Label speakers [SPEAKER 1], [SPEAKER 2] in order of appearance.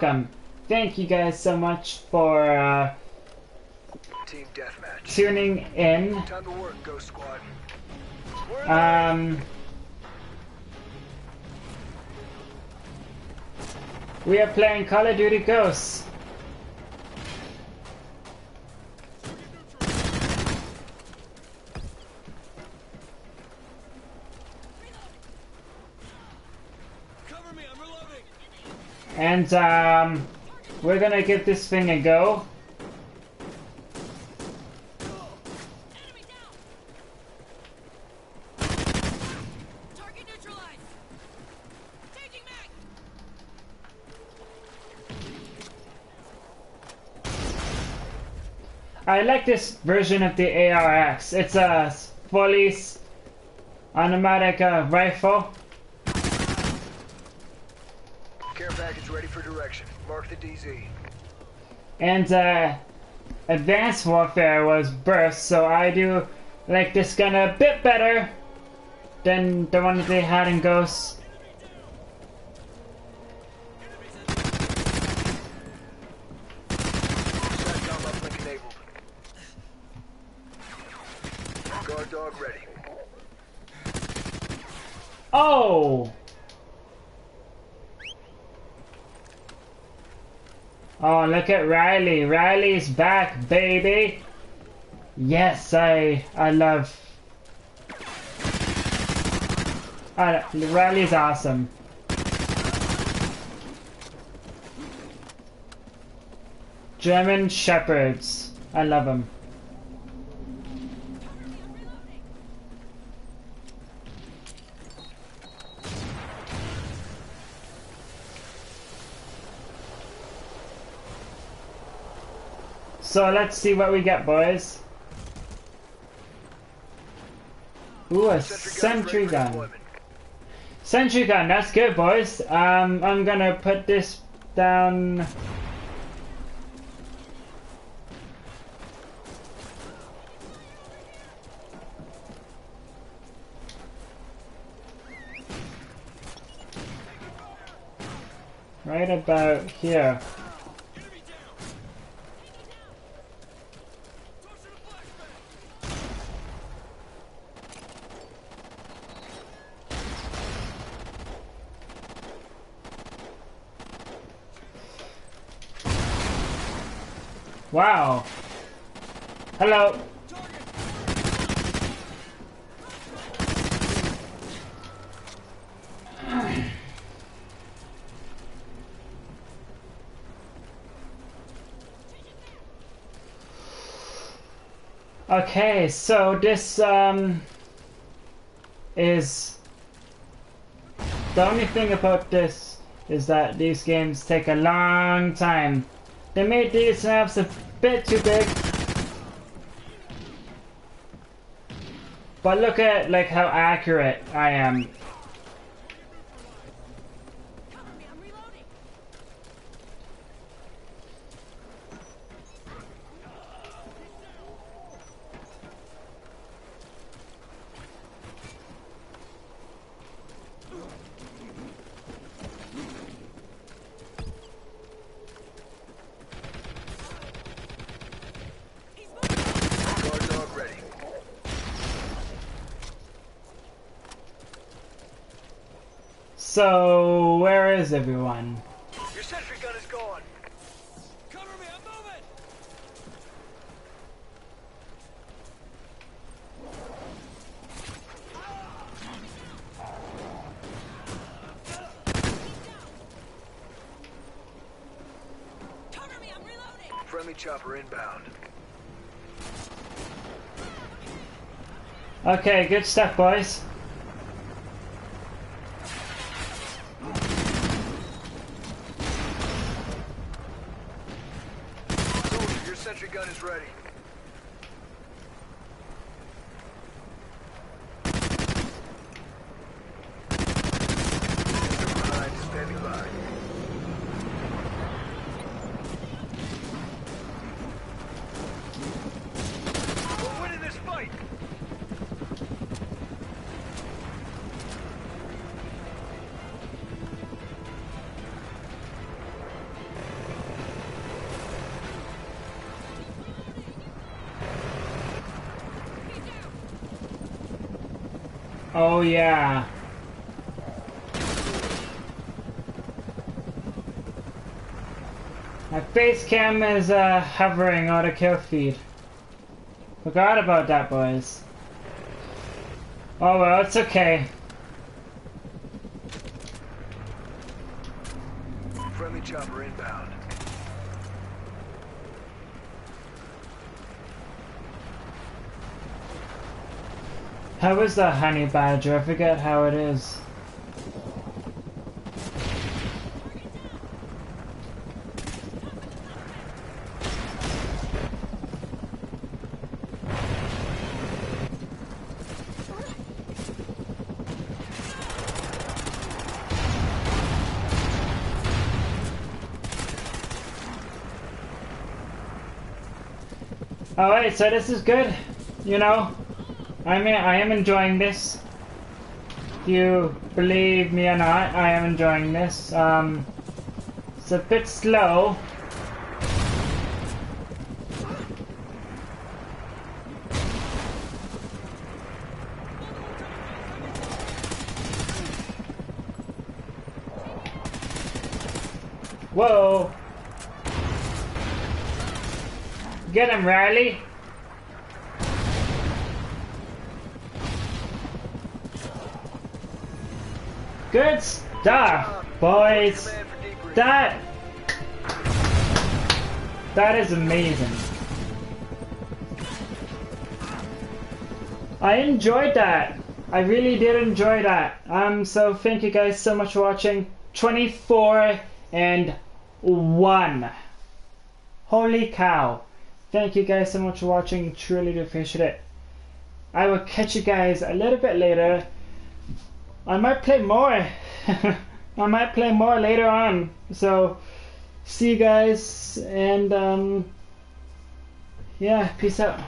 [SPEAKER 1] welcome. Thank you guys so much for uh,
[SPEAKER 2] Team deathmatch.
[SPEAKER 1] tuning in.
[SPEAKER 2] Time to work, Ghost Squad. We're in
[SPEAKER 1] Um, we are playing Call of Duty Ghosts. And um, we're gonna give this thing a go. I like this version of the ARX. It's a fully automatic uh, rifle.
[SPEAKER 2] Care package ready for direction. Mark the DZ.
[SPEAKER 1] And uh, Advanced Warfare was burst, so I do like this gun a bit better than the one that they had in Ghosts.
[SPEAKER 2] Satcom uplink enabled. Guard dog ready.
[SPEAKER 1] Oh! Oh, look at Riley. Riley's back, baby. Yes, I I love. Uh, Riley's awesome. German Shepherds. I love them. So let's see what we get, boys. Ooh, a sentry gun. Sentry gun, that's good, boys. Um, I'm gonna put this down. Right about here. Wow. Hello. Okay, so this um is the only thing about this is that these games take a long time. They made these maps a bit too big. But look at like how accurate I am.
[SPEAKER 3] Cover me, I'm reloading! He's moving!
[SPEAKER 2] Guard dog ready.
[SPEAKER 1] So where is everyone?
[SPEAKER 2] Your sentry gun is gone.
[SPEAKER 4] Cover me, I'm moving.
[SPEAKER 3] Cover me, I'm reloading!
[SPEAKER 2] Friendly chopper inbound.
[SPEAKER 1] Okay, good stuff, boys.
[SPEAKER 2] Soldier, your sentry gun is ready.
[SPEAKER 1] Oh yeah. My face cam is uh, hovering auto kill feed. Forgot about that, boys. Oh well, it's okay.
[SPEAKER 2] Friendly chopper inbound.
[SPEAKER 1] How is the honey badger? I forget how it is. Oh, Alright, so this is good. You know, I mean, I am enjoying this. You believe me or not, I am enjoying this. Um, it's a bit slow. Whoa! Get him, Riley! Good stuff, boys! That... That is amazing. I enjoyed that. I really did enjoy that. Um, so thank you guys so much for watching. 24 and 1. Holy cow. Thank you guys so much for watching. Truly appreciate it. I will catch you guys a little bit later. I might play more. I might play more later on. So, see you guys, and um, yeah, peace out.